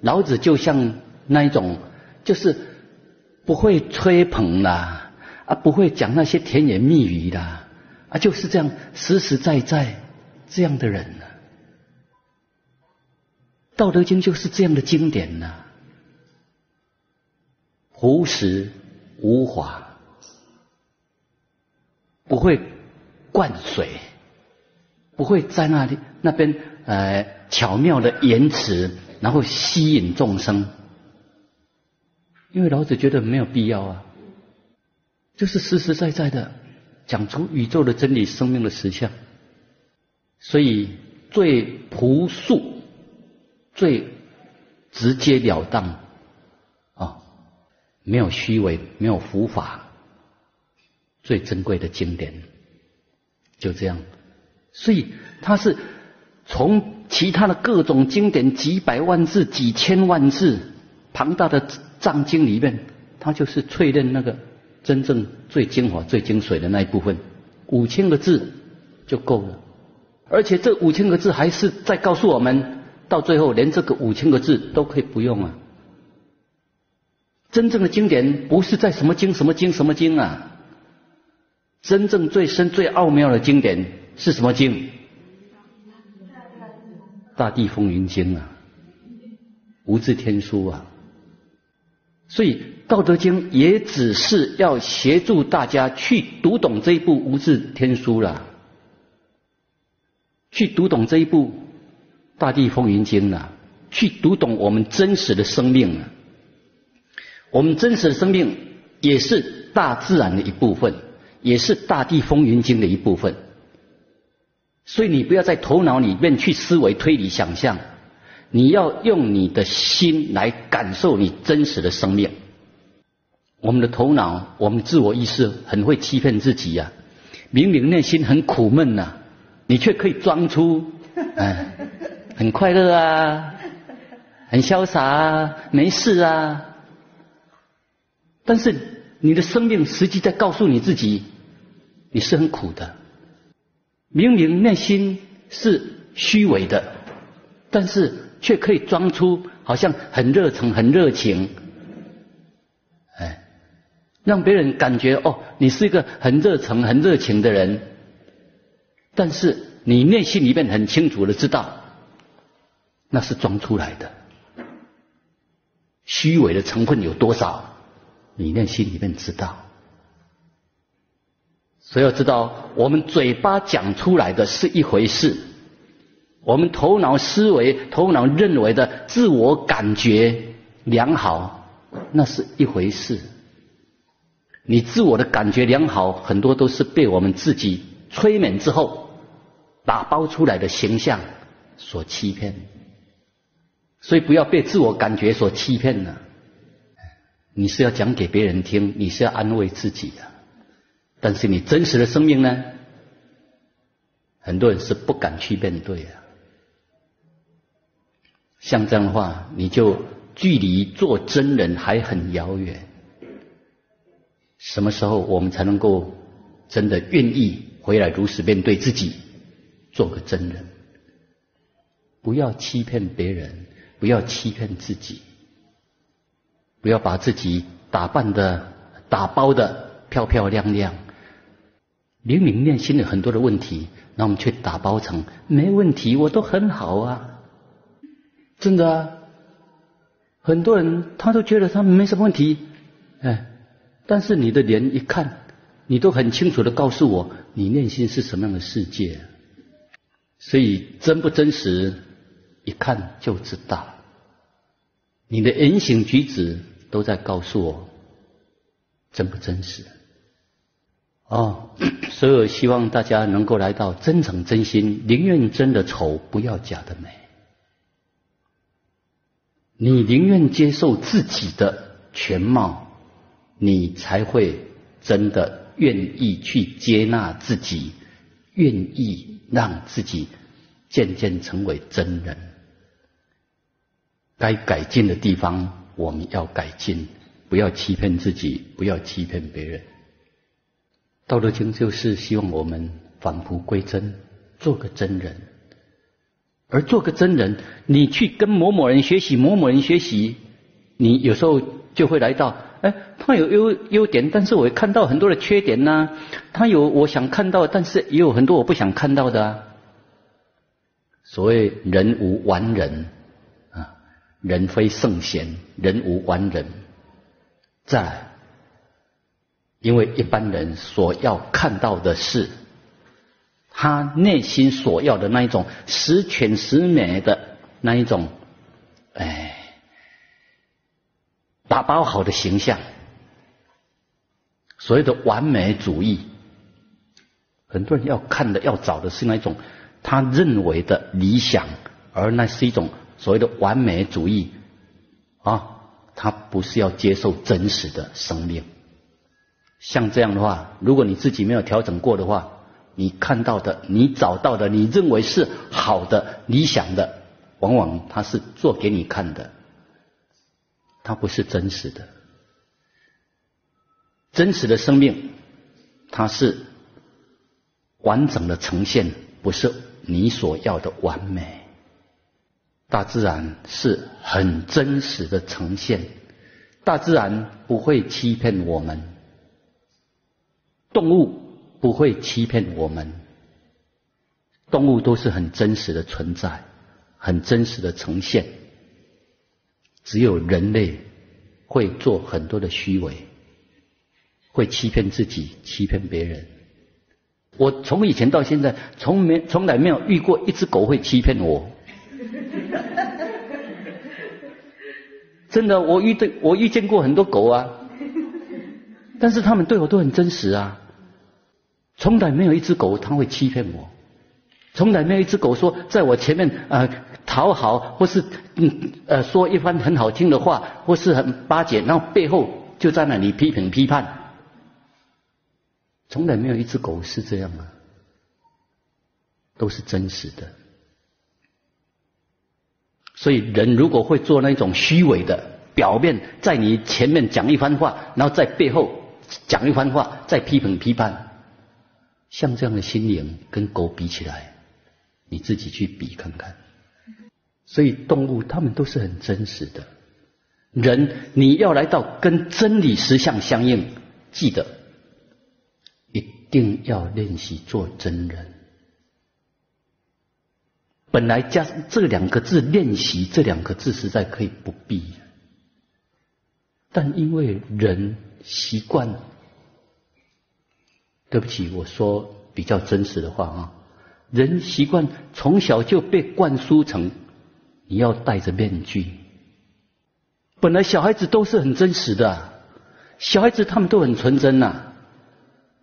老子就像那一种，就是不会吹捧啦，啊，不会讲那些甜言蜜语啦，啊，就是这样实实在在这样的人呢。《道德经》就是这样的经典呢，朴实无华，不会灌水，不会在那里那边呃巧妙的言辞，然后吸引众生。因为老子觉得没有必要啊，就是实实在在的讲出宇宙的真理、生命的实相，所以最朴素。最直截了当啊，没有虚伪，没有浮法，最珍贵的经典就这样。所以它是从其他的各种经典几百万字、几千万字庞大的藏经里面，它就是淬炼那个真正最精华、最精髓的那一部分，五千个字就够了。而且这五千个字还是在告诉我们。到最后，连这个五千个字都可以不用啊！真正的经典不是在什么经、什么经、什么经啊！真正最深、最奥妙的经典是什么经？大地风云经啊，无字天书啊！所以《道德经》也只是要协助大家去读懂这一部无字天书了，去读懂这一部。大地风云经啊，去读懂我们真实的生命啊。我们真实的生命也是大自然的一部分，也是大地风云经的一部分。所以你不要在头脑里面去思维、推理、想象，你要用你的心来感受你真实的生命。我们的头脑，我们自我意识很会欺骗自己呀，明明内心很苦闷呐，你却可以装出，哎。很快乐啊，很潇洒啊，没事啊。但是你的生命实际在告诉你自己，你是很苦的。明明内心是虚伪的，但是却可以装出好像很热诚、很热情，哎，让别人感觉哦，你是一个很热诚、很热情的人。但是你内心里面很清楚的知道。那是装出来的，虚伪的成分有多少？你内心里面知道。所以要知道，我们嘴巴讲出来的是一回事，我们头脑思维、头脑认为的自我感觉良好，那是一回事。你自我的感觉良好，很多都是被我们自己催眠之后打包出来的形象所欺骗。所以不要被自我感觉所欺骗了。你是要讲给别人听，你是要安慰自己的。但是你真实的生命呢？很多人是不敢去面对啊。像这样的话，你就距离做真人还很遥远。什么时候我们才能够真的愿意回来如实面对自己，做个真人？不要欺骗别人。不要欺骗自己，不要把自己打扮的、打包的漂漂亮亮，明明内心有很多的问题，那我们却打包成没问题，我都很好啊！真的啊，很多人他都觉得他没什么问题，哎，但是你的脸一看，你都很清楚的告诉我，你内心是什么样的世界，所以真不真实？一看就知道，你的言行举止都在告诉我真不真实。哦，所以希望大家能够来到真诚真心，宁愿真的丑，不要假的美。你宁愿接受自己的全貌，你才会真的愿意去接纳自己，愿意让自己渐渐成为真人。该改进的地方，我们要改进，不要欺骗自己，不要欺骗别人。道德经就是希望我们返璞归真，做个真人。而做个真人，你去跟某某人学习，某某人学习，你有时候就会来到，哎，他有优优点，但是我看到很多的缺点呢。他有我想看到，但是也有很多我不想看到的。啊所谓人无完人啊，人非圣贤，人无完人。在，因为一般人所要看到的是。他内心所要的那一种十全十美的那一种，哎，打包好的形象，所谓的完美主义，很多人要看的、要找的是那一种他认为的理想，而那是一种所谓的完美主义啊，他不是要接受真实的生命。像这样的话，如果你自己没有调整过的话，你看到的，你找到的，你认为是好的、理想的，往往它是做给你看的，它不是真实的。真实的生命，它是完整的呈现，不是你所要的完美。大自然是很真实的呈现，大自然不会欺骗我们，动物。不会欺骗我们，动物都是很真实的存在，很真实的呈现。只有人类会做很多的虚伪，会欺骗自己，欺骗别人。我从以前到现在，从没从来没有遇过一只狗会欺骗我。真的，我遇对我遇见过很多狗啊，但是他们对我都很真实啊。从来没有一只狗，它会欺骗我。从来没有一只狗说在我前面呃讨好，或是嗯呃说一番很好听的话，或是很巴结，然后背后就在那里批评批判。从来没有一只狗是这样啊，都是真实的。所以人如果会做那种虚伪的，表面在你前面讲一番话，然后在背后讲一番话，再批评批判。像这样的心灵跟狗比起来，你自己去比看看。所以动物它们都是很真实的。人你要来到跟真理实相相应，记得一定要练习做真人。本来加这两个字“练习”这两个字实在可以不必，但因为人习惯。对不起，我说比较真实的话啊。人习惯从小就被灌输成你要戴着面具。本来小孩子都是很真实的，小孩子他们都很纯真呐。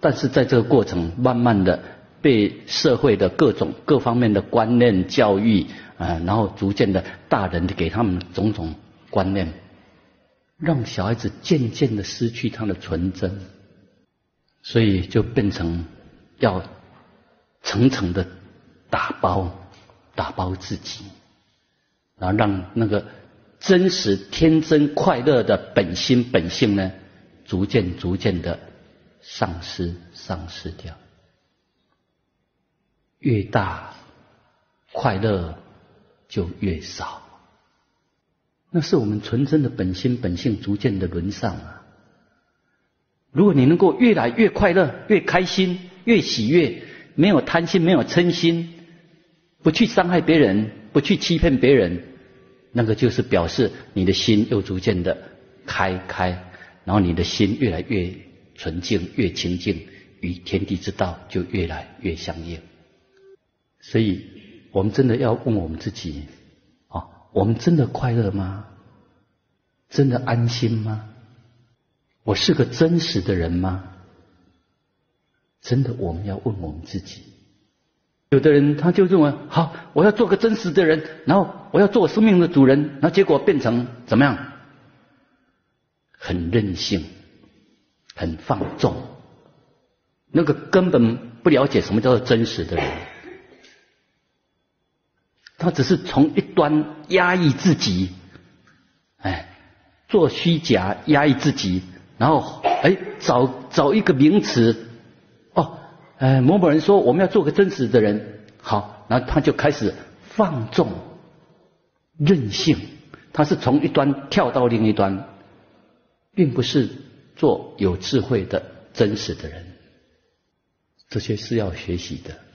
但是在这个过程，慢慢的被社会的各种各方面的观念教育啊，然后逐渐的大人给他们种种观念，让小孩子渐渐的失去他的纯真。所以就变成要层层的打包打包自己，然后让那个真实天真快乐的本心本性呢，逐渐逐渐的丧失丧失掉。越大快乐就越少，那是我们纯真的本心本性逐渐的沦丧啊。如果你能够越来越快乐、越开心、越喜悦，没有贪心、没有嗔心，不去伤害别人、不去欺骗别人，那个就是表示你的心又逐渐的开开，然后你的心越来越纯净、越清净，与天地之道就越来越相应。所以，我们真的要问我们自己：我们真的快乐吗？真的安心吗？我是个真实的人吗？真的，我们要问我们自己。有的人他就认为，好，我要做个真实的人，然后我要做我生命的主人，那结果变成怎么样？很任性，很放纵，那个根本不了解什么叫做真实的人。他只是从一端压抑自己，哎，做虚假，压抑自己。然后，哎，找找一个名词，哦，哎，某某人说我们要做个真实的人，好，然后他就开始放纵、任性，他是从一端跳到另一端，并不是做有智慧的真实的人。这些是要学习的。